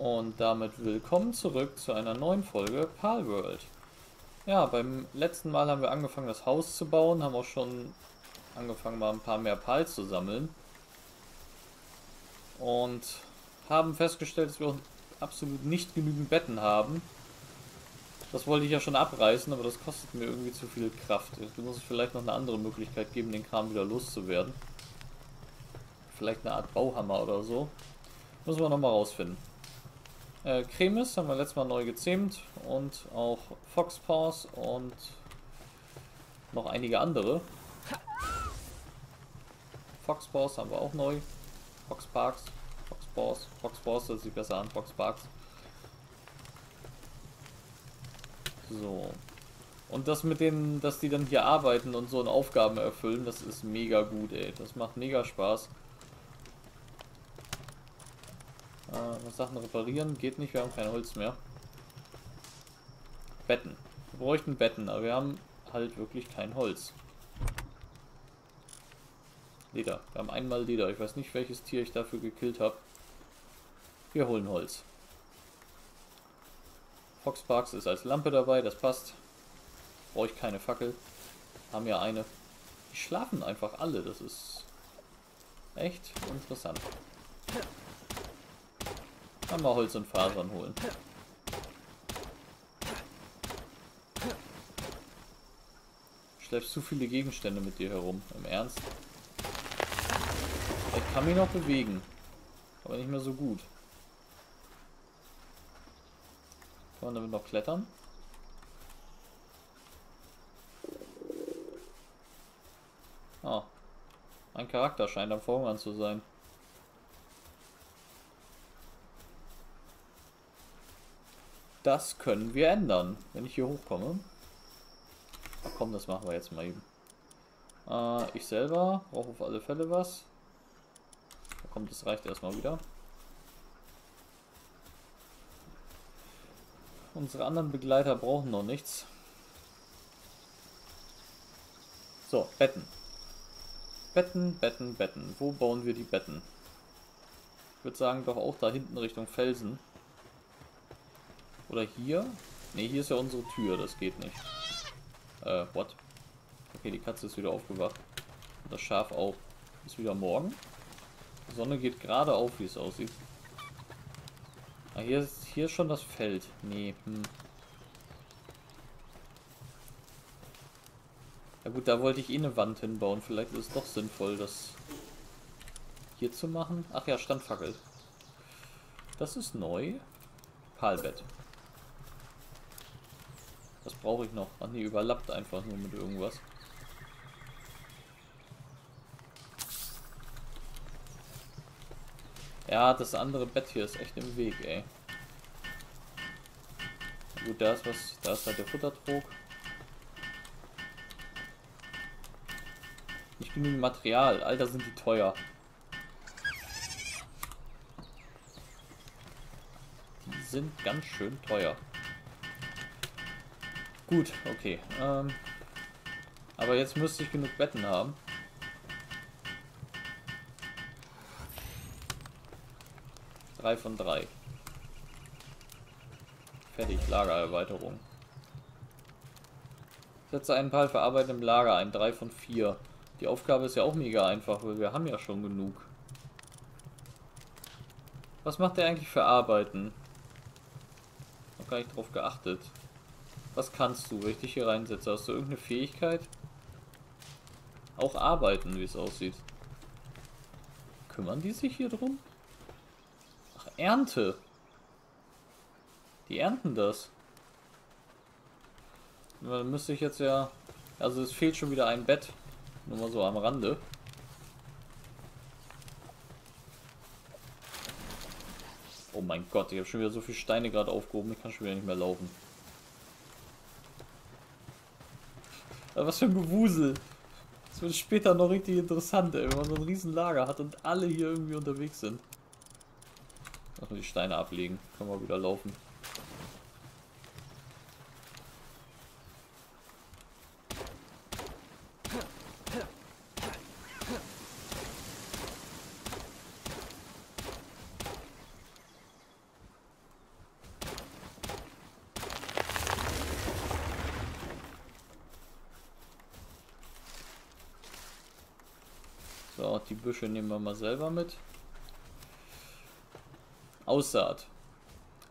Und damit willkommen zurück zu einer neuen Folge Palworld. Ja, beim letzten Mal haben wir angefangen das Haus zu bauen, haben auch schon angefangen mal ein paar mehr Pals zu sammeln. Und haben festgestellt, dass wir absolut nicht genügend Betten haben. Das wollte ich ja schon abreißen, aber das kostet mir irgendwie zu viel Kraft. Es muss vielleicht noch eine andere Möglichkeit geben, den Kram wieder loszuwerden. Vielleicht eine Art Bauhammer oder so. Müssen wir nochmal rausfinden. Äh, Cremis haben wir letztes Mal neu gezähmt und auch Foxpaws und noch einige andere. Foxpaws haben wir auch neu. Foxparks, Foxpaws, Foxpaws, das sieht besser an, Foxparks. So. Und das mit denen, dass die dann hier arbeiten und so eine Aufgaben erfüllen, das ist mega gut, ey. Das macht mega Spaß. Äh, Sachen reparieren geht nicht, wir haben kein Holz mehr. Betten. Wir bräuchten Betten, aber wir haben halt wirklich kein Holz. Leder. Wir haben einmal Leder. Ich weiß nicht, welches Tier ich dafür gekillt habe. Wir holen Holz. Foxparks ist als Lampe dabei, das passt. Brauche ich keine Fackel. Haben ja eine. Die schlafen einfach alle, das ist echt interessant. Dann mal Holz und Fasern holen. Schleppst zu viele Gegenstände mit dir herum. Im Ernst? Ich kann mich noch bewegen. Aber nicht mehr so gut. Kann man damit noch klettern? Ah. Mein Charakter scheint am Verhungern zu sein. Das können wir ändern, wenn ich hier hochkomme. Komm, das machen wir jetzt mal eben. Äh, ich selber brauche auf alle Fälle was. Da kommt, das reicht erstmal wieder. Unsere anderen Begleiter brauchen noch nichts. So, Betten. Betten, Betten, Betten. Wo bauen wir die Betten? Ich würde sagen, doch auch da hinten Richtung Felsen. Oder hier? Ne, hier ist ja unsere Tür, das geht nicht. Äh, what? Okay, die Katze ist wieder aufgewacht. Und das Schaf auch. Ist wieder morgen. Die Sonne geht gerade auf, wie es aussieht. Ah, hier ist, hier ist schon das Feld. Nee, hm. Ja gut, da wollte ich eh eine Wand hinbauen. Vielleicht ist es doch sinnvoll, das hier zu machen. Ach ja, Standfackel. Das ist neu. Palbett. Brauche ich noch? Ach nee, überlappt einfach nur mit irgendwas. Ja, das andere Bett hier ist echt im Weg, ey. Gut, da ist was, da ist halt der Futtertrog. Nicht genügend Material. Alter, sind die teuer. Die sind ganz schön teuer. Gut, okay. Ähm, aber jetzt müsste ich genug Betten haben. Drei von drei. Fertig, Lagererweiterung. Setze einen Pal verarbeiten im Lager ein. Drei von vier. Die Aufgabe ist ja auch mega einfach, weil wir haben ja schon genug. Was macht der eigentlich für Arbeiten? Noch gar nicht drauf geachtet. Was kannst du, wenn ich dich hier reinsetze? Hast du irgendeine Fähigkeit? Auch arbeiten, wie es aussieht. Kümmern die sich hier drum? Ach, Ernte. Die ernten das. Dann müsste ich jetzt ja... Also es fehlt schon wieder ein Bett. Nur mal so am Rande. Oh mein Gott, ich habe schon wieder so viele Steine gerade aufgehoben, ich kann schon wieder nicht mehr laufen. Was für ein Gewusel. Das wird später noch richtig interessant, ey, wenn man so ein riesen Lager hat und alle hier irgendwie unterwegs sind. Lass mal die Steine ablegen. Können wir wieder laufen. die Büsche nehmen wir mal selber mit. Aussaat.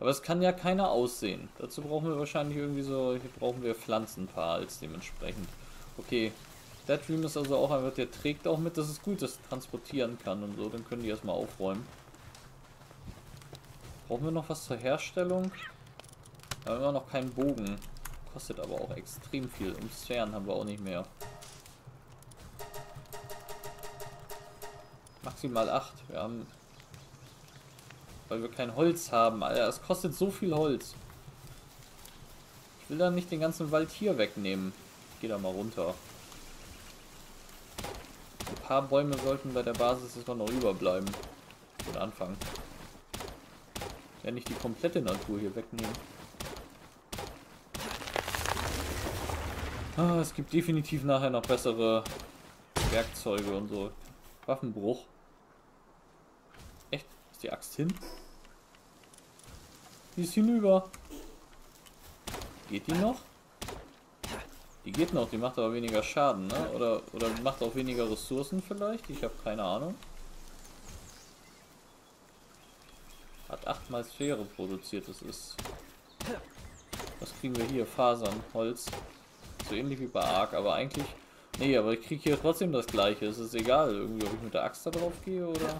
Aber es kann ja keiner aussehen. Dazu brauchen wir wahrscheinlich irgendwie so, hier brauchen wir Pflanzenpals dementsprechend. Okay, der Dream ist also auch einfach, der trägt auch mit, das ist gut, dass transportieren kann und so, dann können die erstmal aufräumen. Brauchen wir noch was zur Herstellung? Wir haben immer noch keinen Bogen. Kostet aber auch extrem viel. Und Sphären haben wir auch nicht mehr. Maximal 8. Wir haben... Weil wir kein Holz haben. Alter, es kostet so viel Holz. Ich will da nicht den ganzen Wald hier wegnehmen. Ich gehe da mal runter. Ein paar Bäume sollten bei der Basis jetzt noch überbleiben. Für den Anfang. Ja, nicht die komplette Natur hier wegnehmen. Ah, es gibt definitiv nachher noch bessere Werkzeuge und so. Waffenbruch. Echt? Ist die Axt hin? Die ist hinüber. Geht die noch? Die geht noch, die macht aber weniger Schaden, ne? Oder, oder macht auch weniger Ressourcen vielleicht? Ich habe keine Ahnung. Hat achtmal Sphäre produziert, das ist... Was kriegen wir hier? Fasern, Holz. So ähnlich wie bei Ark, aber eigentlich... Nee, aber ich kriege hier trotzdem das gleiche. Es ist egal, irgendwie, ob ich mit der Axt da drauf gehe oder...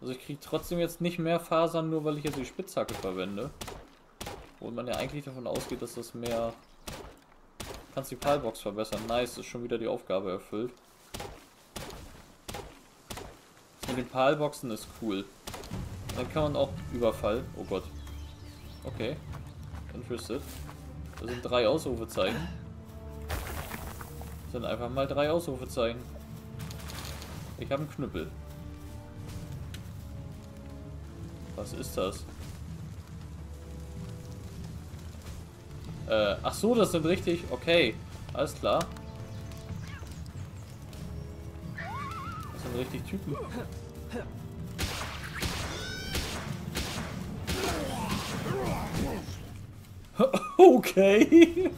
Also ich kriege trotzdem jetzt nicht mehr Fasern, nur weil ich jetzt die Spitzhacke verwende. Wo man ja eigentlich davon ausgeht, dass das mehr... Kannst die Palbox verbessern. Nice, ist schon wieder die Aufgabe erfüllt. Mit den Palboxen ist cool. Dann kann man auch Überfall. Oh Gott. Okay. Interested. Das sind drei Ausrufezeichen. Sind einfach mal drei Ausrufezeichen. Ich habe einen Knüppel. Was ist das? Äh, ach so, das sind richtig. Okay, alles klar. Das sind richtig Typen. Okay.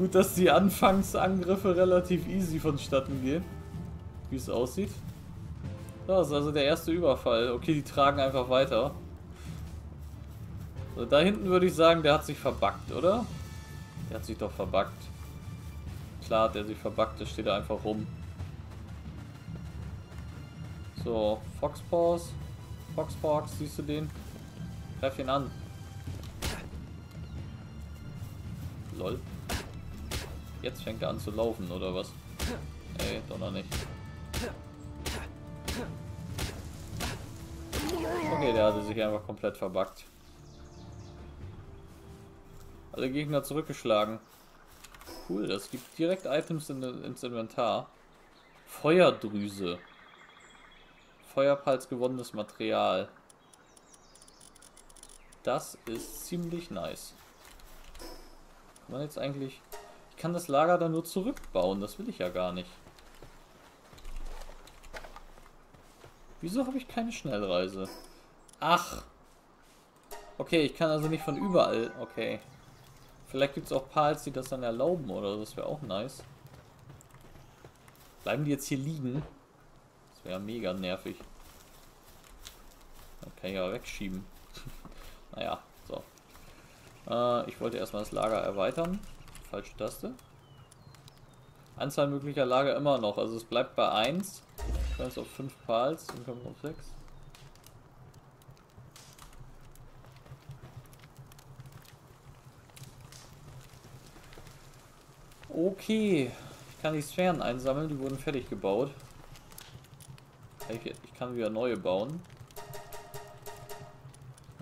Gut, dass die Anfangsangriffe relativ easy vonstatten gehen. Wie es aussieht. Das ist also der erste Überfall. Okay, die tragen einfach weiter. So, da hinten würde ich sagen, der hat sich verbackt, oder? Der hat sich doch verbackt. Klar der sich verbackt, der steht da einfach rum. So, Foxpaws. Foxpaws, siehst du den? Greif ihn an. Lol. Jetzt fängt er an zu laufen, oder was? Ey, doch noch nicht. Okay, der hatte sich einfach komplett verbackt. Alle Gegner zurückgeschlagen. Cool, das gibt direkt Items in, ins Inventar. Feuerdrüse. Feuerpals gewonnenes Material. Das ist ziemlich nice. Kann man jetzt eigentlich... Kann das Lager dann nur zurückbauen. Das will ich ja gar nicht. Wieso habe ich keine Schnellreise? Ach. Okay, ich kann also nicht von überall... Okay. Vielleicht gibt es auch Pals, die das dann erlauben oder das wäre auch nice. Bleiben die jetzt hier liegen? Das wäre mega nervig. Dann kann ich ja wegschieben. naja. Äh, ich wollte erstmal das Lager erweitern. Falsche Taste. Anzahl möglicher Lager immer noch. Also es bleibt bei 1. Ich jetzt auf 5 Pals. Dann kommen wir auf 6. Okay. Ich kann die Sphären einsammeln. Die wurden fertig gebaut. Ich, kann wieder neue bauen.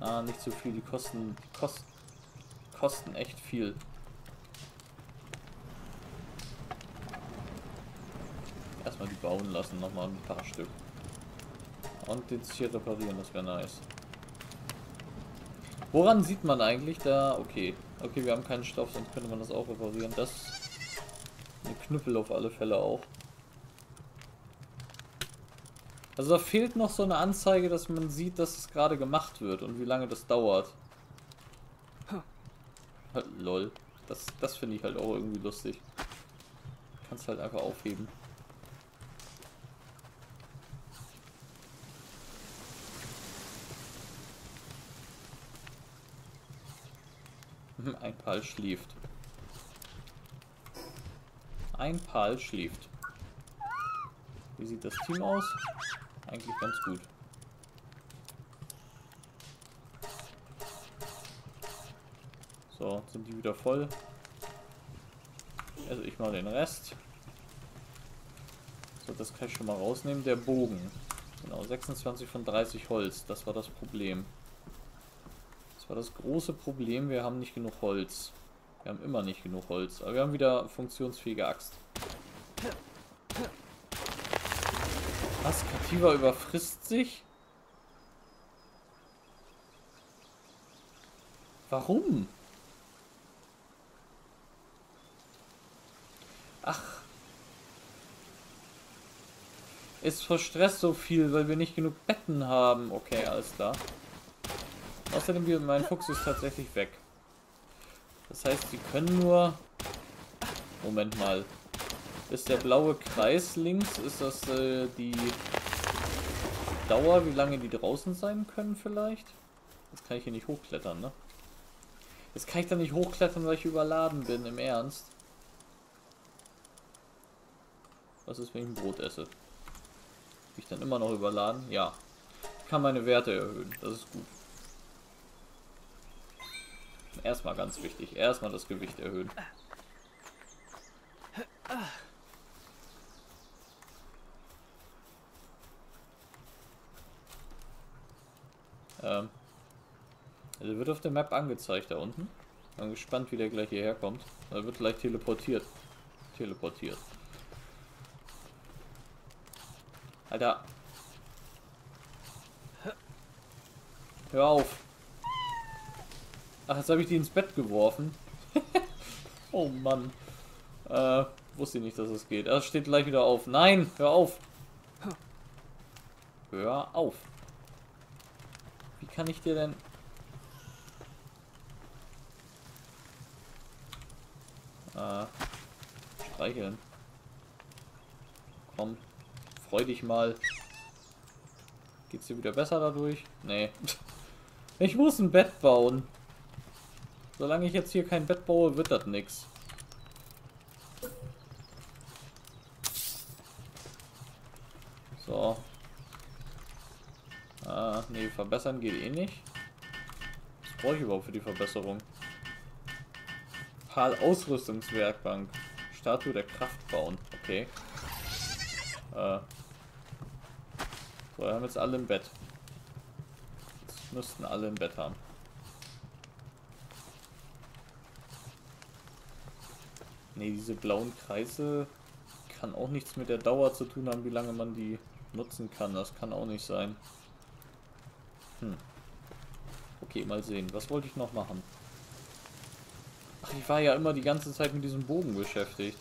Ah, nicht so viel. Die kosten, kosten kosten echt viel. Erstmal die bauen lassen, nochmal ein paar Stück. Und jetzt hier reparieren, das wäre nice. Woran sieht man eigentlich da? Okay. Okay, wir haben keinen Stoff, sonst könnte man das auch reparieren. Das eine Knüppel auf alle Fälle auch. Also da fehlt noch so eine Anzeige, dass man sieht, dass es gerade gemacht wird und wie lange das dauert. Lol. Das, das finde ich halt auch irgendwie lustig. Kannst halt einfach aufheben. Ein Pal schläft. Ein Pal schläft. Wie sieht das Team aus? Eigentlich ganz gut. So, sind die wieder voll. Also ich mal den Rest. So, das kann ich schon mal rausnehmen. Der Bogen. Genau, 26 von 30 Holz. Das war das Problem. Das war das große Problem. Wir haben nicht genug Holz. Wir haben immer nicht genug Holz. Aber wir haben wieder funktionsfähige Axt. Was? Kativa überfrisst sich? Warum? Ach. Es verstresst so viel, weil wir nicht genug Betten haben. Okay, alles klar. Außerdem, mein Fuchs ist tatsächlich weg. Das heißt, sie können nur... Moment mal. Ist der blaue Kreis links? Ist das äh, die Dauer, wie lange die draußen sein können vielleicht? Das kann ich hier nicht hochklettern, ne? Jetzt kann ich da nicht hochklettern, weil ich überladen bin, im Ernst. Was ist, wenn ich ein Brot esse? Bin ich dann immer noch überladen? Ja. Ich kann meine Werte erhöhen. Das ist gut. Erstmal ganz wichtig. Erstmal das Gewicht erhöhen. Ähm. Also wird auf der Map angezeigt da unten. Bin gespannt, wie der gleich hierher kommt. Er wird gleich teleportiert. Teleportiert. Alter. Hör auf. Ach, jetzt habe ich die ins Bett geworfen. oh Mann. Äh, wusste ich nicht, dass es geht. Er steht gleich wieder auf. Nein, hör auf. Hör auf. Wie kann ich dir denn... Äh, streicheln. Komm, Freu dich mal. Geht's dir wieder besser dadurch? Nee. Ich muss ein Bett bauen. Solange ich jetzt hier kein Bett baue, wird das nix. So. Ah, nee, verbessern geht eh nicht. Was brauche ich überhaupt für die Verbesserung? PAL Ausrüstungswerkbank. Statue der Kraft bauen. Okay. Äh, so, wir haben jetzt alle im Bett. Jetzt müssten alle im Bett haben. Ne, diese blauen Kreise kann auch nichts mit der Dauer zu tun haben, wie lange man die nutzen kann. Das kann auch nicht sein. Hm. Okay, mal sehen. Was wollte ich noch machen? Ach, ich war ja immer die ganze Zeit mit diesem Bogen beschäftigt.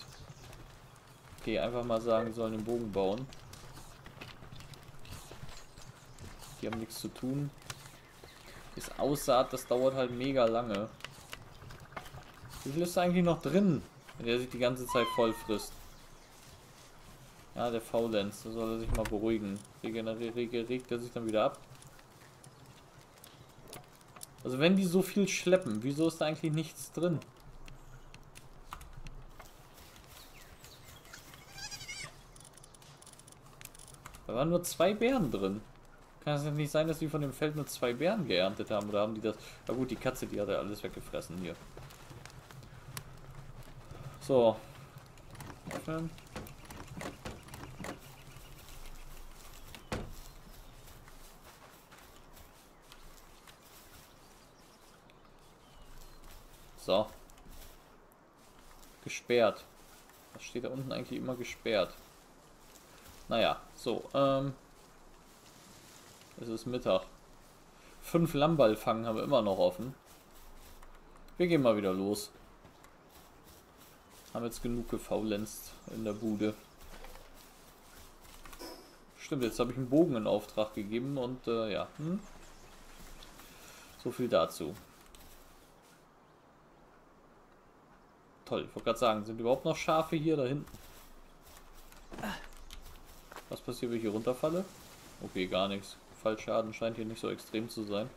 Okay, einfach mal sagen, wir sollen den Bogen bauen. Die haben nichts zu tun. Bis Aussaat, das dauert halt mega lange. Wie viel ist da eigentlich noch drin, wenn der sich die ganze Zeit voll frisst? Ja, der Faulenz, da soll er sich mal beruhigen. Regeneriert regt er sich dann wieder ab. Also wenn die so viel schleppen, wieso ist da eigentlich nichts drin? Da waren nur zwei Bären drin. Kann es nicht sein, dass die von dem Feld nur zwei Bären geerntet haben? Oder haben die das... Na gut, die Katze, die hat ja alles weggefressen hier. So. Öffnen. So. Gesperrt. Was steht da unten eigentlich immer gesperrt? Naja, so, ähm... Es ist Mittag. Fünf Lammballfangen haben wir immer noch offen. Wir gehen mal wieder los. Haben jetzt genug gefaulenzt in der Bude. Stimmt, jetzt habe ich einen Bogen in Auftrag gegeben und äh, ja. Hm? So viel dazu. Toll, ich wollte gerade sagen, sind überhaupt noch Schafe hier da hinten? Was passiert, wenn ich hier runterfalle? Okay, gar nichts. Fallschaden scheint hier nicht so extrem zu sein.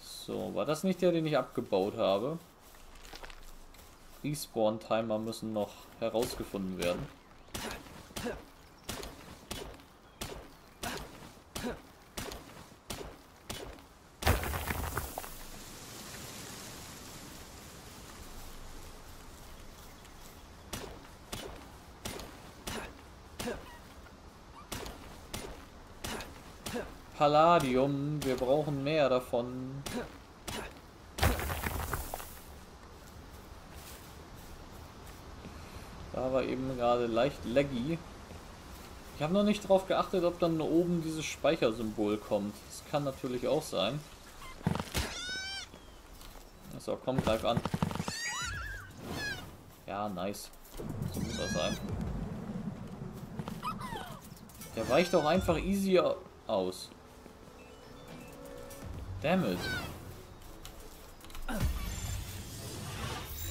So, war das nicht der, den ich abgebaut habe? Respawn-Timer müssen noch herausgefunden werden. Palladium, wir brauchen mehr davon. War eben gerade leicht laggy. Ich habe noch nicht darauf geachtet, ob dann oben dieses Speichersymbol kommt. Das kann natürlich auch sein. So, komm, greif an. Ja, nice. So muss das sein. Der weicht auch einfach easy aus. Damn it.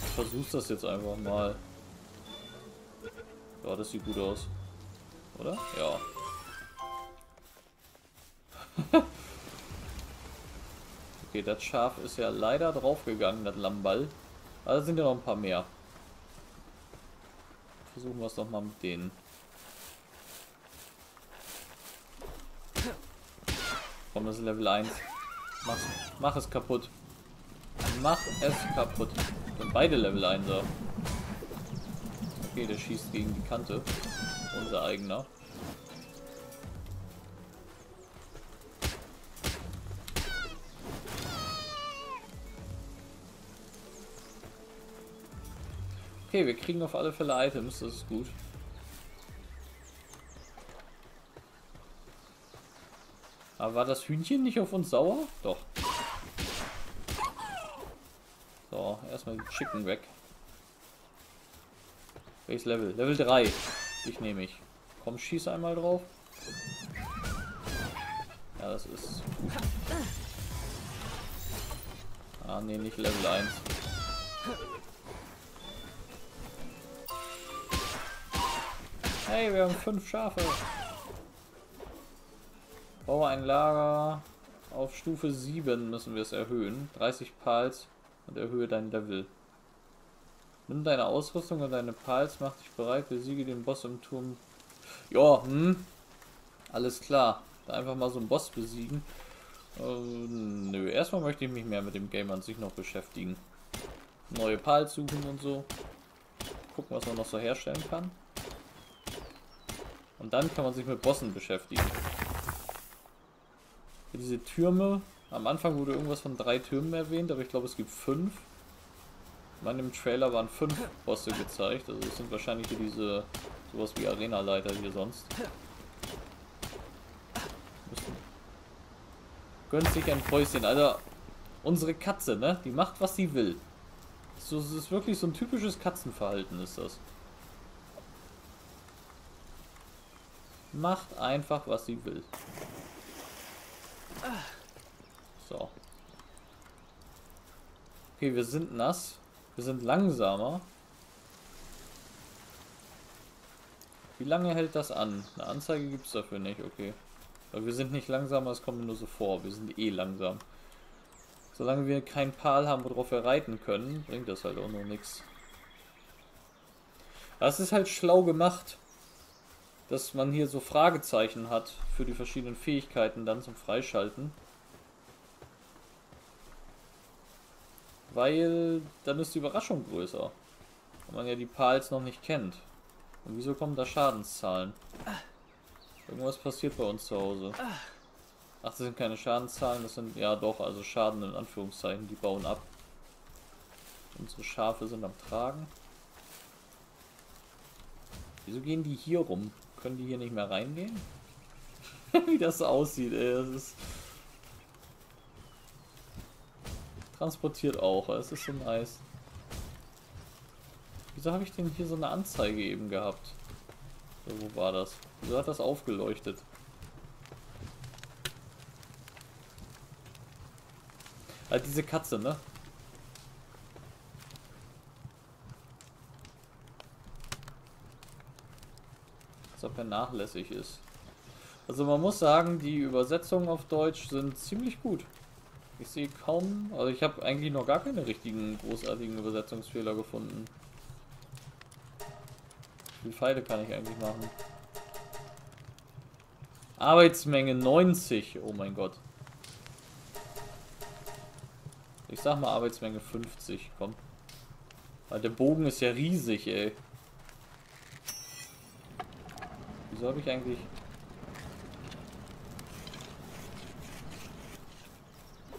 Ich versuch's das jetzt einfach mal. Ja, das sieht gut aus. Oder? Ja. okay, das Schaf ist ja leider draufgegangen, das Lamball. Also sind ja noch ein paar mehr. Versuchen wir es doch mal mit denen. Komm, das ist Level 1. Mach's, mach es kaputt. Mach es kaputt. Sind beide Level 1 er Okay, der schießt gegen die Kante. Unser eigener. Okay, wir kriegen auf alle Fälle Items, das ist gut. Aber war das Hühnchen nicht auf uns sauer? Doch. So, erstmal die Chicken weg. Welches Level? Level 3. Ich nehme ich. Komm, schieß einmal drauf. Ja, das ist. Ah, nee, nicht Level 1. Hey, wir haben fünf Schafe. Baue ein Lager. Auf Stufe 7 müssen wir es erhöhen. 30 Pals und erhöhe dein Level. Nimm deine Ausrüstung und deine Pals, mach dich bereit, besiege den Boss im Turm. Ja, hm. Alles klar. Einfach mal so einen Boss besiegen. Äh, nö, erstmal möchte ich mich mehr mit dem Game an sich noch beschäftigen. Neue Pals suchen und so. Gucken, was man noch so herstellen kann. Und dann kann man sich mit Bossen beschäftigen diese Türme. Am Anfang wurde irgendwas von drei Türmen erwähnt, aber ich glaube es gibt fünf. In meinem Trailer waren fünf Bosse gezeigt, also es sind wahrscheinlich hier diese sowas wie Arena-Leiter hier sonst. Gönnt sich ein Päuschen. Also unsere Katze, ne? Die macht was sie will. So, es ist wirklich so ein typisches Katzenverhalten ist das. Macht einfach was sie will. So. Okay, wir sind nass. Wir sind langsamer. Wie lange hält das an? Eine Anzeige gibt es dafür nicht, okay. Weil wir sind nicht langsamer, es kommt mir nur so vor. Wir sind eh langsam. Solange wir keinen Pal haben, worauf wir reiten können, bringt das halt auch nur nichts. Das ist halt schlau gemacht dass man hier so Fragezeichen hat für die verschiedenen Fähigkeiten dann zum Freischalten. Weil dann ist die Überraschung größer. Wenn man ja die Pals noch nicht kennt. Und wieso kommen da Schadenszahlen? Irgendwas passiert bei uns zu Hause. Ach, das sind keine Schadenszahlen, das sind ja doch, also Schaden in Anführungszeichen, die bauen ab. Unsere Schafe sind am Tragen. Wieso gehen die hier rum? Können die hier nicht mehr reingehen? Wie das aussieht, ey. Das ist. Transportiert auch, es ist so nice. Wieso habe ich denn hier so eine Anzeige eben gehabt? So, wo war das? Wieso hat das aufgeleuchtet? Halt diese Katze, ne? als ob er nachlässig ist. Also man muss sagen, die Übersetzungen auf Deutsch sind ziemlich gut. Ich sehe kaum, also ich habe eigentlich noch gar keine richtigen großartigen Übersetzungsfehler gefunden. Wie viele Pfeile kann ich eigentlich machen? Arbeitsmenge 90. Oh mein Gott. Ich sag mal Arbeitsmenge 50, komm. Weil der Bogen ist ja riesig, ey. Wieso habe ich eigentlich...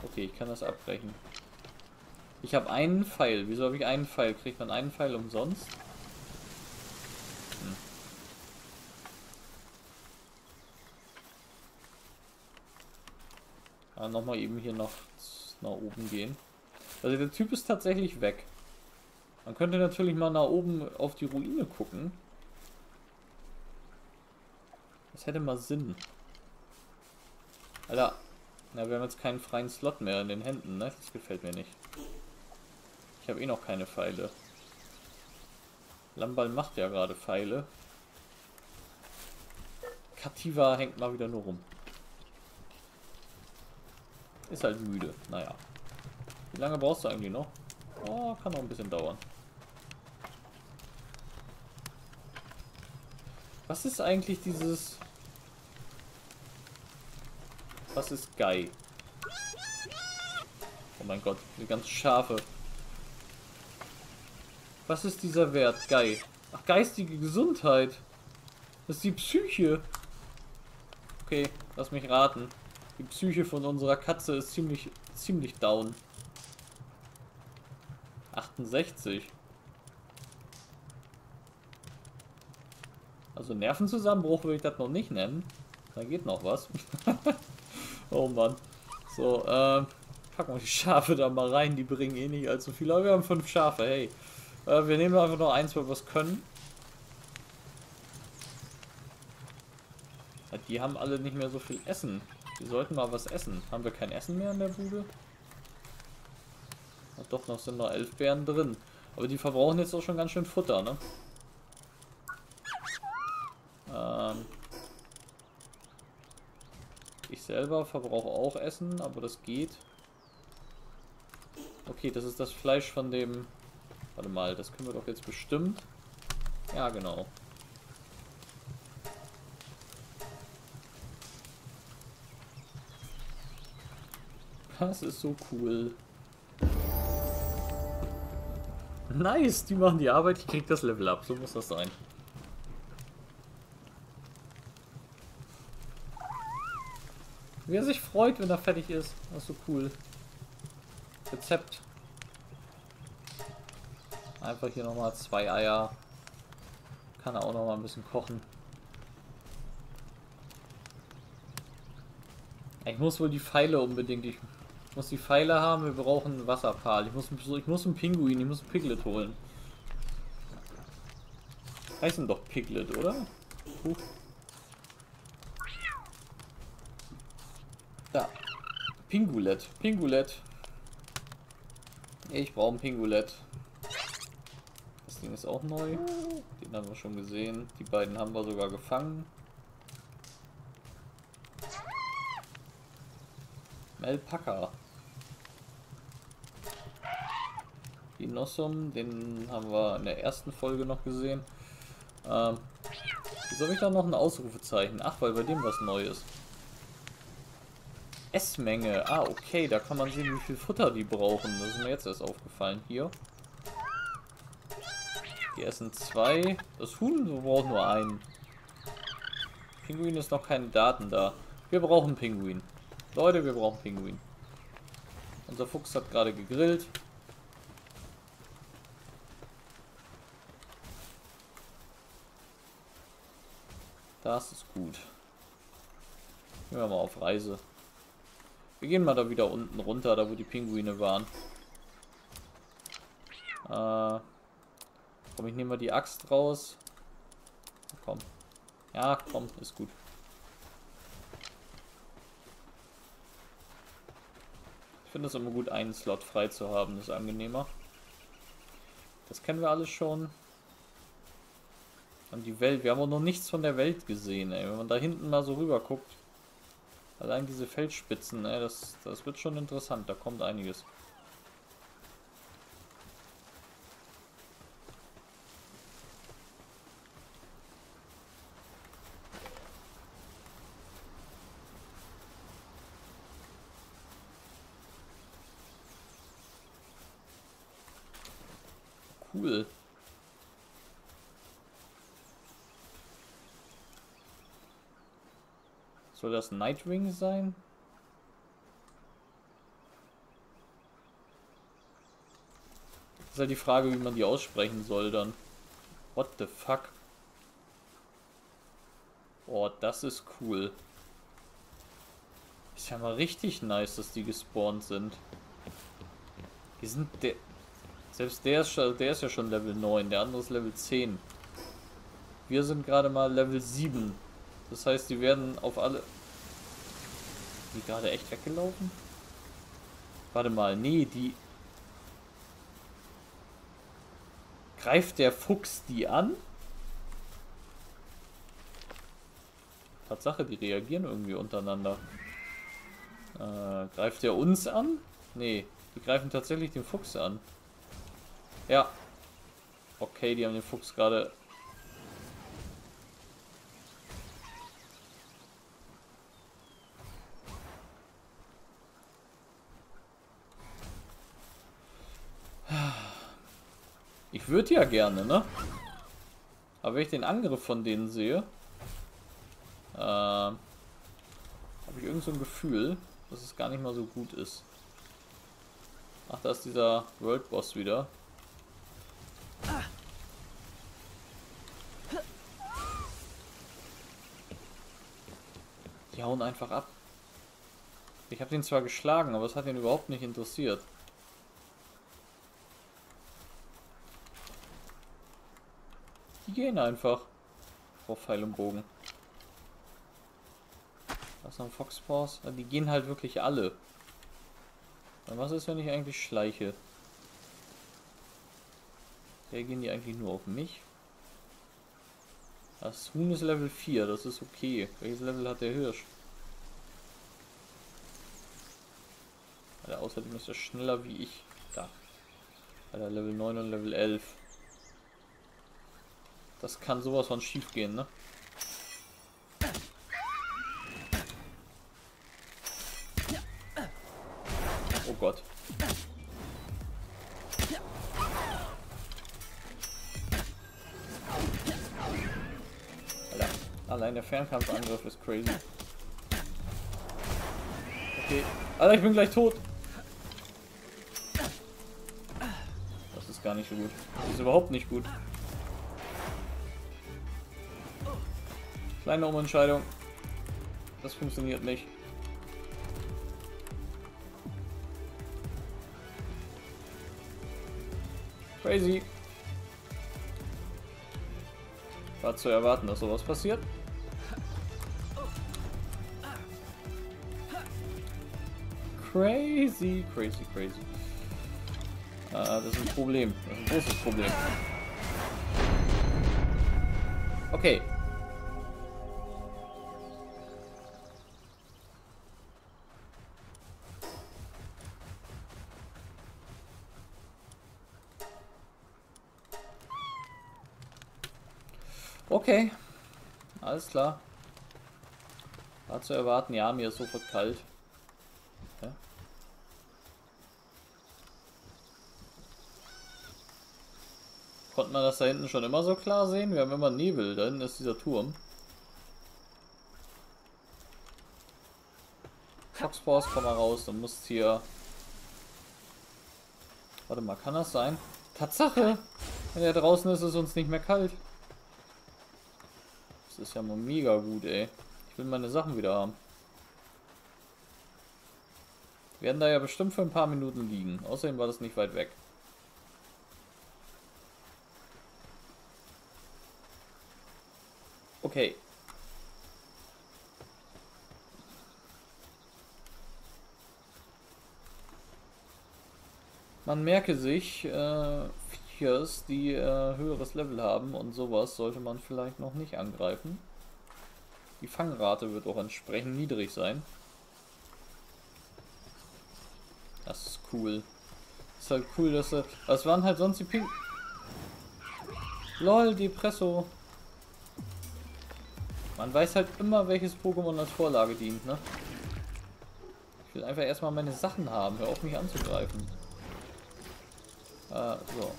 Okay, ich kann das abbrechen. Ich habe einen Pfeil. Wieso habe ich einen Pfeil? Kriegt man einen Pfeil umsonst? Hm. Kann nochmal eben hier noch nach oben gehen. Also der Typ ist tatsächlich weg. Man könnte natürlich mal nach oben auf die Ruine gucken. Das hätte mal Sinn. Alter, na, wir haben jetzt keinen freien Slot mehr in den Händen, ne? Das gefällt mir nicht. Ich habe eh noch keine Pfeile. Lamball macht ja gerade Pfeile. Kativa hängt mal wieder nur rum. Ist halt müde. Naja. Wie lange brauchst du eigentlich noch? Oh, kann noch ein bisschen dauern. Was ist eigentlich dieses... Was ist Guy? Oh mein Gott, die ganz scharfe. Was ist dieser Wert? Guy. Ach, geistige Gesundheit. Das ist die Psyche. Okay, lass mich raten. Die Psyche von unserer Katze ist ziemlich, ziemlich down. 68. Also Nervenzusammenbruch würde ich das noch nicht nennen. Da geht noch was. oh Mann. So, äh, packen wir die Schafe da mal rein. Die bringen eh nicht allzu viel. Aber wir haben fünf Schafe, hey. Äh, wir nehmen einfach noch eins, weil wir es können. Die haben alle nicht mehr so viel Essen. Wir sollten mal was essen. Haben wir kein Essen mehr in der Bude? Doch, noch sind noch elf Beeren drin. Aber die verbrauchen jetzt auch schon ganz schön Futter, ne? Ähm ich selber verbrauche auch Essen, aber das geht. Okay, das ist das Fleisch von dem... Warte mal, das können wir doch jetzt bestimmt... Ja, genau. Das ist so cool. Nice, die machen die Arbeit, ich krieg das Level ab. So muss das sein. Wie er sich freut, wenn er fertig ist. Das ist so cool. Rezept. Einfach hier nochmal zwei Eier. Kann er auch nochmal ein bisschen kochen. Ich muss wohl die Pfeile unbedingt. Ich muss die Pfeile haben, wir brauchen einen Wasserpfahl. Ich muss, ich muss einen Pinguin, ich muss einen Piglet holen. Heißen doch Piglet, oder? Puh. Da. Pingulet. Pingulet. Ich brauche ein Pingulet. Das Ding ist auch neu. Den haben wir schon gesehen. Die beiden haben wir sogar gefangen. Melpaka. Dinossum, den haben wir in der ersten Folge noch gesehen. Ähm, wieso habe ich da noch ein Ausrufezeichen? Ach, weil bei dem was Neues. Essmenge. Ah, okay, da kann man sehen, wie viel Futter die brauchen. Das ist mir jetzt erst aufgefallen. Hier. Die essen zwei. Das Huhn braucht nur einen. Pinguin ist noch keine Daten da. Wir brauchen Pinguin. Leute, wir brauchen Pinguin. Unser Fuchs hat gerade gegrillt. Das ist gut. Gehen wir mal auf Reise. Wir gehen mal da wieder unten runter, da wo die Pinguine waren. Äh, komm, ich nehme mal die Axt raus. Komm. Ja, komm, ist gut. Ich finde es immer gut, einen Slot frei zu haben, ist angenehmer. Das kennen wir alles schon. Und die Welt, wir haben auch noch nichts von der Welt gesehen, ey. Wenn man da hinten mal so rüber guckt. Allein diese Feldspitzen, ey, das, das wird schon interessant, da kommt einiges. Cool. Soll das Nightwing sein? Ist halt die Frage, wie man die aussprechen soll dann. What the fuck? Oh, das ist cool. Ist ja mal richtig nice, dass die gespawnt sind. Die sind der... Selbst der ist, der ist ja schon Level 9, der andere ist Level 10. Wir sind gerade mal Level 7. Das heißt, die werden auf alle... Die gerade echt weggelaufen? Warte mal, nee, die... Greift der Fuchs die an? Tatsache, die reagieren irgendwie untereinander. Äh, greift der uns an? Nee, die greifen tatsächlich den Fuchs an. Ja. Okay, die haben den Fuchs gerade... würde ja gerne, ne? Aber wenn ich den Angriff von denen sehe, äh, habe ich irgend so ein Gefühl, dass es gar nicht mal so gut ist. Ach, da ist dieser World Boss wieder. Die hauen einfach ab. Ich habe den zwar geschlagen, aber es hat ihn überhaupt nicht interessiert. Die gehen einfach. Auf Pfeil und Bogen. Was noch ein Foxpaws? Die gehen halt wirklich alle. Und was ist, wenn ich eigentlich schleiche? Reagieren die eigentlich nur auf mich? Das Huhn ist Level 4, das ist okay. Welches Level hat der Hirsch? Alter, außerdem ist er schneller wie ich. Da. Alter, Level 9 und Level 11. Das kann sowas von schief gehen, ne? Oh Gott. Allein der Fernkampfangriff ist crazy. Okay. Alter, ich bin gleich tot. Das ist gar nicht so gut. Das ist überhaupt nicht gut. Kleine Umentscheidung. Das funktioniert nicht. Crazy. War zu erwarten, dass sowas passiert. Crazy, crazy, crazy. Äh, das ist ein Problem. Das ist ein großes Problem. Okay. Okay. Alles klar. War zu erwarten, ja, mir ist sofort kalt. Konnte man das da hinten schon immer so klar sehen? Wir haben immer Nebel, da hinten ist dieser Turm. Foxforce, komm mal raus, du musst hier... Warte mal, kann das sein? Tatsache! Wenn er draußen ist, ist es uns nicht mehr kalt. Ist ja mal mega gut, ey. Ich will meine Sachen wieder haben. Wir werden da ja bestimmt für ein paar Minuten liegen. Außerdem war das nicht weit weg. Okay. Man merke sich, äh, Typias, die äh, höheres Level haben und sowas sollte man vielleicht noch nicht angreifen. Die Fangrate wird auch entsprechend niedrig sein. Das ist cool. Das ist halt cool, dass er... Was waren halt sonst die Pink... LOL, Depresso. Man weiß halt immer, welches Pokémon als Vorlage dient, ne? Ich will einfach erstmal meine Sachen haben. Hör auf, mich anzugreifen. Äh, so.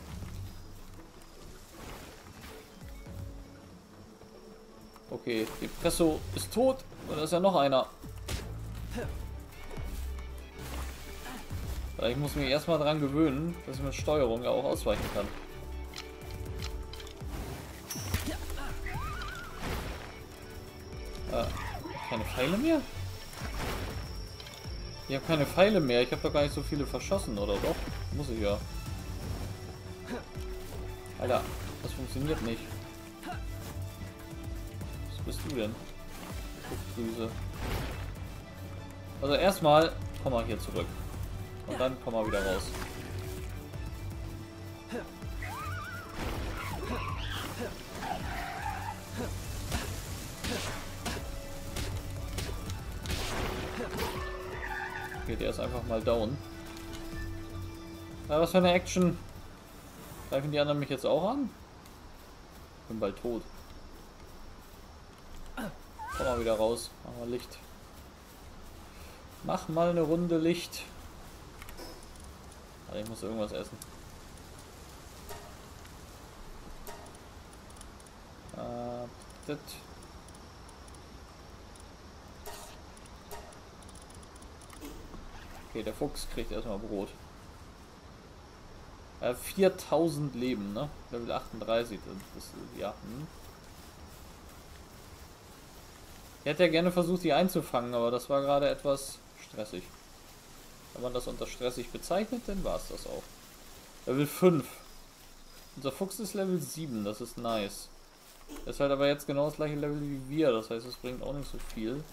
Okay, Depresso ist tot. Da ist ja noch einer. Ich muss mich erstmal daran gewöhnen, dass ich mit Steuerung ja auch ausweichen kann. Äh, keine Pfeile mehr? Ich habe keine Pfeile mehr. Ich habe doch gar nicht so viele verschossen, oder doch? Muss ich ja. Alter, das funktioniert nicht. Bist du denn? Druckdrüse. Also erstmal, komm mal hier zurück. Und dann komm mal wieder raus. Okay, der ist einfach mal down. Was für eine Action. Greifen die anderen mich jetzt auch an? Bin bald tot. Wieder raus. Mach mal Licht. Mach mal eine Runde Licht. Ich muss irgendwas essen. Äh, das. Okay, der Fuchs kriegt erstmal Brot. Äh, 4000 Leben, ne? Level 38. Das, ist, ja. Hm. Ich hätte ja gerne versucht, die einzufangen, aber das war gerade etwas stressig. Wenn man das unter stressig bezeichnet, dann war es das auch. Level 5. Unser Fuchs ist Level 7, das ist nice. Er ist halt aber jetzt genau das gleiche Level wie wir, das heißt, es bringt auch nicht so viel.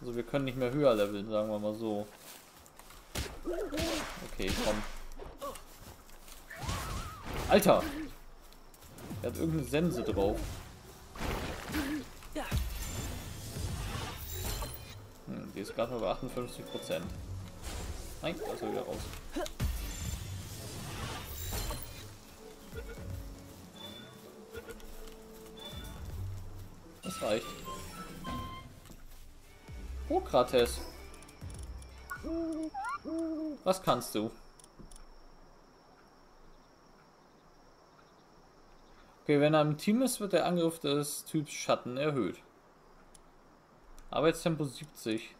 Also wir können nicht mehr höher leveln, sagen wir mal so. Okay, komm. Alter! Er hat irgendeine Sense drauf. Die ist gerade nur bei 58 Prozent. Nein, da ist er wieder raus. Das reicht. Prokrates. Was kannst du? Okay, wenn er im Team ist, wird der Angriff des Typs Schatten erhöht. Arbeitstempo 70.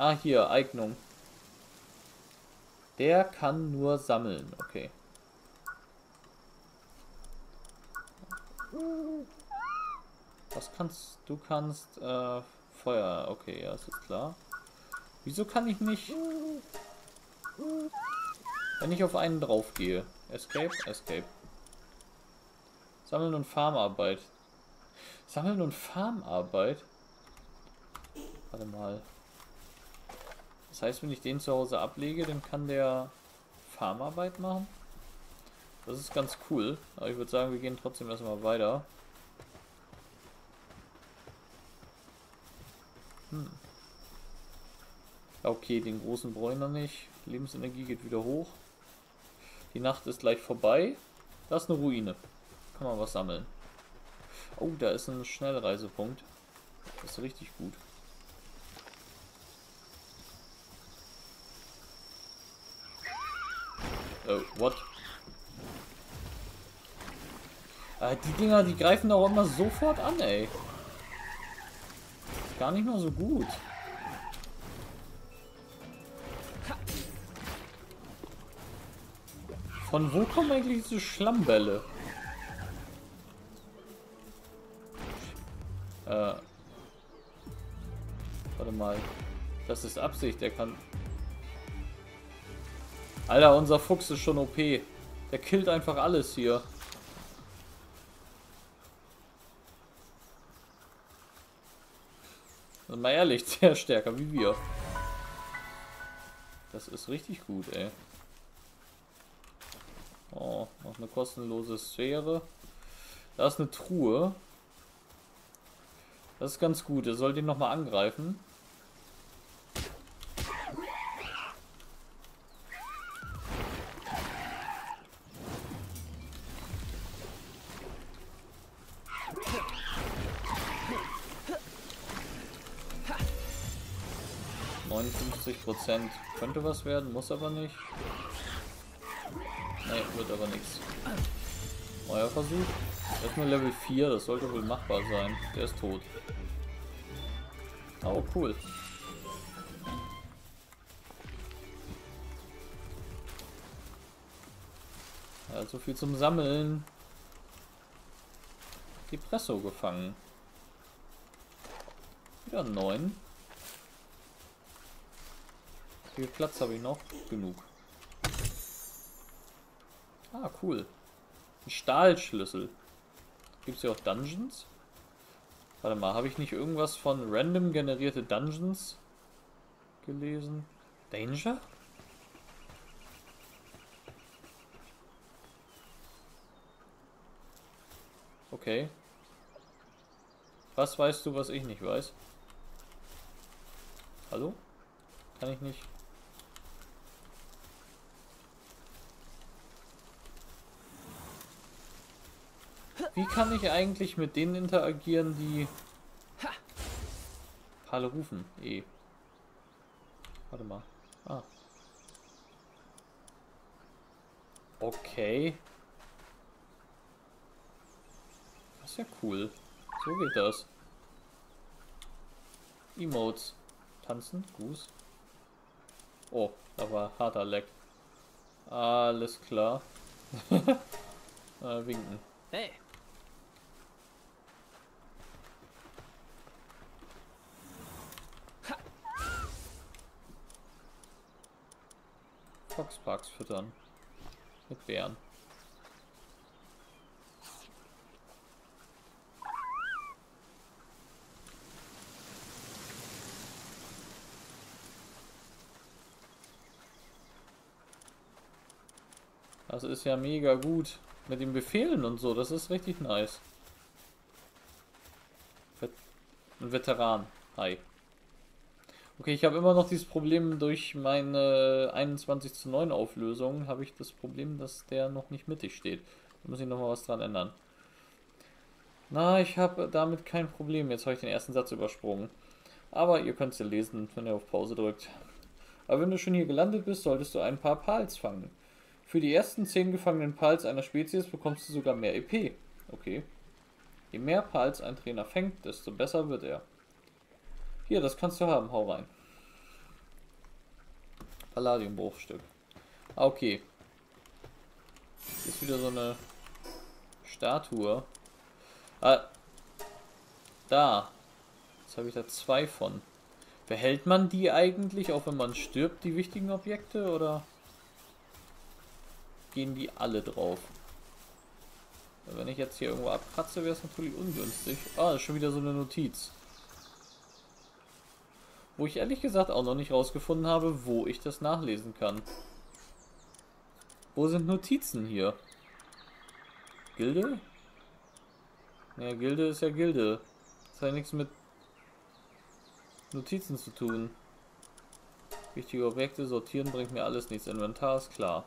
Ah, hier, Eignung. Der kann nur sammeln, okay. Was kannst du? kannst äh, Feuer. Okay, ja, ist klar. Wieso kann ich nicht... Wenn ich auf einen drauf gehe. Escape, Escape. Sammeln und Farmarbeit. Sammeln und Farmarbeit? Warte mal. Das heißt, wenn ich den zu Hause ablege, dann kann der Farmarbeit machen? Das ist ganz cool. Aber ich würde sagen, wir gehen trotzdem erstmal weiter. Hm. Okay, den großen Bräuner nicht. Lebensenergie geht wieder hoch. Die Nacht ist gleich vorbei. Da ist eine Ruine. Kann man was sammeln. Oh, da ist ein Schnellreisepunkt. Das ist richtig gut. Oh, what? Äh, die Dinger, die greifen doch immer sofort an, ey. Gar nicht mal so gut. Von wo kommen eigentlich diese Schlammbälle? Äh. Warte mal. Das ist Absicht, der kann... Alter, unser Fuchs ist schon OP. Der killt einfach alles hier. mal ehrlich, sehr stärker wie wir. Das ist richtig gut, ey. Oh, noch eine kostenlose Sphäre. Da ist eine Truhe. Das ist ganz gut. Er soll den nochmal angreifen. 50% könnte was werden, muss aber nicht. Ne, wird aber nichts. Neuer Versuch. Er ist nur Level 4, das sollte wohl machbar sein. Der ist tot. Oh, cool. Ja, so viel zum Sammeln. Die Presso gefangen. Wieder neun. Viel Platz habe ich noch? Genug. Ah, cool. Ein Stahlschlüssel. Gibt es hier auch Dungeons? Warte mal, habe ich nicht irgendwas von random generierte Dungeons gelesen? Danger? Okay. Was weißt du, was ich nicht weiß? Hallo? Kann ich nicht? Wie kann ich eigentlich mit denen interagieren, die Pale rufen? Eh. Warte mal. Ah. Okay. Das ist ja cool. So geht das. Emotes. Tanzen, Gruß. Oh, da war harter Leck. Alles klar. äh, winken. Hey, Foxparks füttern. Mit Bären. Das ist ja mega gut. Mit den Befehlen und so, das ist richtig nice. Ein Veteran. Hi. Okay, ich habe immer noch dieses Problem durch meine 21 zu 9 Auflösung, habe ich das Problem, dass der noch nicht mittig steht. Da muss ich nochmal was dran ändern. Na, ich habe damit kein Problem. Jetzt habe ich den ersten Satz übersprungen. Aber ihr könnt es ja lesen, wenn ihr auf Pause drückt. Aber wenn du schon hier gelandet bist, solltest du ein paar Pals fangen. Für die ersten 10 gefangenen Pals einer Spezies bekommst du sogar mehr EP. Okay. Je mehr Pals ein Trainer fängt, desto besser wird er. Hier, das kannst du haben, hau rein. Palladiumbruchstück. Ah, okay. Hier ist wieder so eine Statue. Ah, da. Jetzt habe ich da zwei von. Behält man die eigentlich, auch wenn man stirbt, die wichtigen Objekte, oder gehen die alle drauf? Wenn ich jetzt hier irgendwo abkratze, wäre es natürlich ungünstig. Ah, ist schon wieder so eine Notiz. Wo ich ehrlich gesagt auch noch nicht rausgefunden habe, wo ich das nachlesen kann. Wo sind Notizen hier? Gilde? Ja, Gilde ist ja Gilde. Das hat ja nichts mit Notizen zu tun. Wichtige Objekte sortieren bringt mir alles nichts. Inventar ist klar.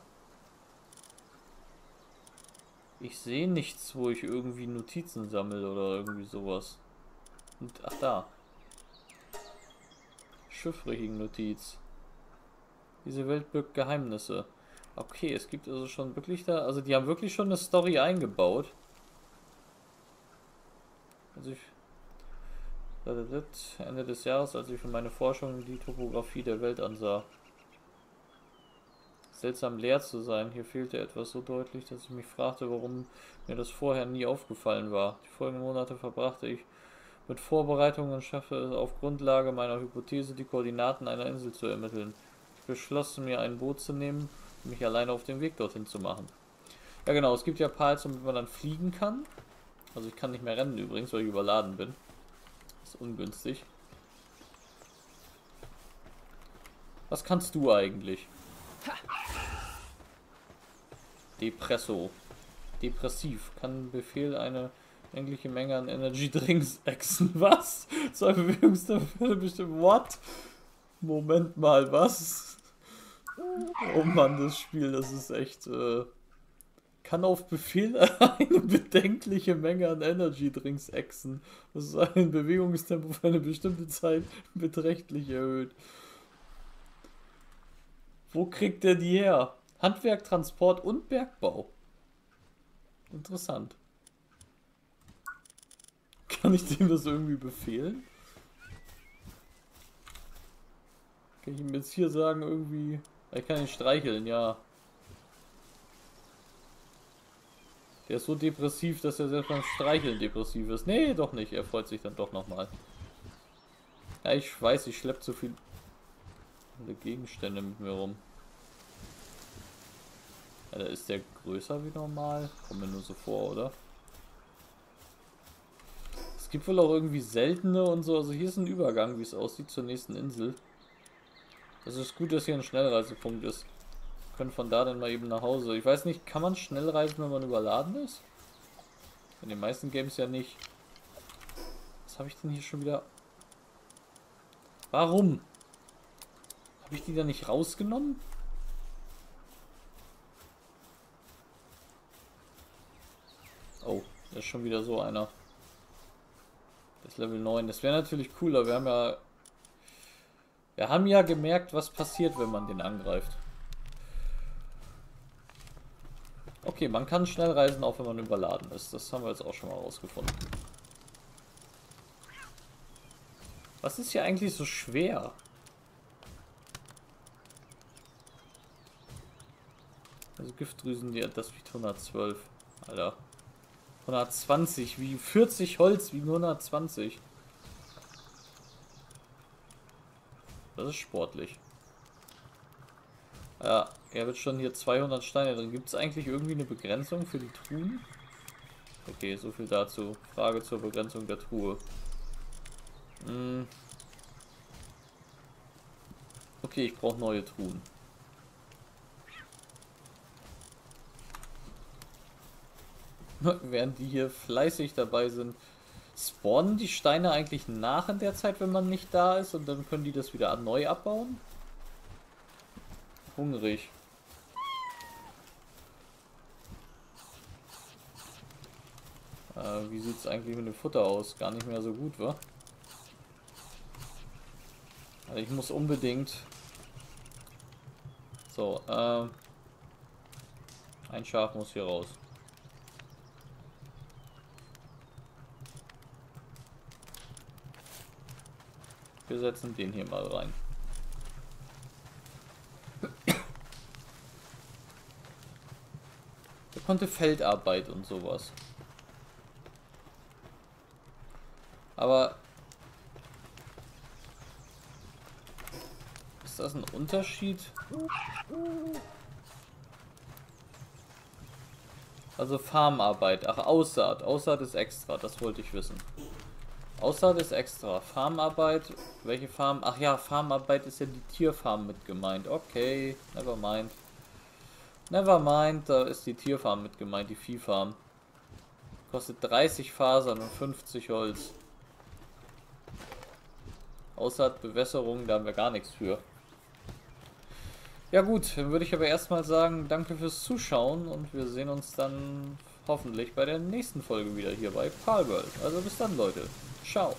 Ich sehe nichts, wo ich irgendwie Notizen sammle oder irgendwie sowas. Und, ach da. Schiffbrüchigen-Notiz. Diese Welt birgt Geheimnisse. Okay, es gibt also schon wirklich da... Also die haben wirklich schon eine Story eingebaut. Also ich... Ende des Jahres, als ich für meine Forschung die Topografie der Welt ansah. Seltsam leer zu sein. Hier fehlte etwas so deutlich, dass ich mich fragte, warum mir das vorher nie aufgefallen war. Die folgenden Monate verbrachte ich mit Vorbereitungen schaffe es auf Grundlage meiner Hypothese, die Koordinaten einer Insel zu ermitteln. Ich beschloss, mir ein Boot zu nehmen und mich alleine auf den Weg dorthin zu machen. Ja genau, es gibt ja Pals, damit man dann fliegen kann. Also ich kann nicht mehr rennen übrigens, weil ich überladen bin. Das ist ungünstig. Was kannst du eigentlich? Depresso. Depressiv. Kann Befehl eine endliche Menge an Energy Drinks exen. Was? Zwei Bewegungstabelle bestimmt. What? Moment mal, was? Oh Mann, das Spiel, das ist echt. Äh, kann auf Befehl eine bedenkliche Menge an Energy Drinks exen. Ist ein Bewegungstempo für eine bestimmte Zeit beträchtlich erhöht. Wo kriegt er die her? Handwerk, Transport und Bergbau. Interessant. Kann ich dem das irgendwie befehlen? Kann ich ihm jetzt hier sagen, irgendwie... Ich kann ihn streicheln, ja. Der ist so depressiv, dass er selbst beim Streicheln depressiv ist. Nee, doch nicht. Er freut sich dann doch nochmal. Ja, ich weiß, ich schleppe zu viel Gegenstände mit mir rum. Ja, da ist der größer wie normal. Kommt mir nur so vor, oder? Es gibt wohl auch irgendwie seltene und so. Also hier ist ein Übergang, wie es aussieht, zur nächsten Insel. Das ist gut, dass hier ein Schnellreisepunkt ist. Wir können von da dann mal eben nach Hause. Ich weiß nicht, kann man schnell reisen, wenn man überladen ist? In den meisten Games ja nicht. Was habe ich denn hier schon wieder... Warum? Habe ich die da nicht rausgenommen? Oh, da ist schon wieder so einer. Das ist Level 9. Das wäre natürlich cooler. Wir haben ja wir haben ja gemerkt, was passiert, wenn man den angreift. Okay, man kann schnell reisen, auch wenn man überladen ist. Das haben wir jetzt auch schon mal rausgefunden. Was ist hier eigentlich so schwer? Also Giftdrüsen, die, das wiegt 112. Alter. 120, wie 40 Holz, wie 120. Das ist sportlich. Ja, er wird schon hier 200 Steine drin. Gibt es eigentlich irgendwie eine Begrenzung für die Truhen? Okay, so viel dazu. Frage zur Begrenzung der Truhe. Hm. Okay, ich brauche neue Truhen. Während die hier fleißig dabei sind, Spawnen die Steine eigentlich nach in der Zeit, wenn man nicht da ist und dann können die das wieder neu abbauen? Hungrig. Äh, wie sieht es eigentlich mit dem Futter aus? Gar nicht mehr so gut, wa? Also ich muss unbedingt... So, äh... Ein Schaf muss hier raus. Wir setzen den hier mal rein. Der konnte Feldarbeit und sowas. Aber ist das ein Unterschied? Also Farmarbeit. Ach, Aussaat. Aussaat ist extra, das wollte ich wissen. Aussaat ist extra. Farmarbeit. Welche Farm? Ach ja, Farmarbeit ist ja die Tierfarm mit gemeint. Okay, never mind. Never mind, da ist die Tierfarm mit gemeint, die Viehfarm. Kostet 30 Fasern und 50 Holz. Aussaat, Bewässerung, da haben wir gar nichts für. Ja gut, dann würde ich aber erstmal sagen, danke fürs Zuschauen und wir sehen uns dann hoffentlich bei der nächsten Folge wieder hier bei Palworld. Also bis dann Leute. Tchau.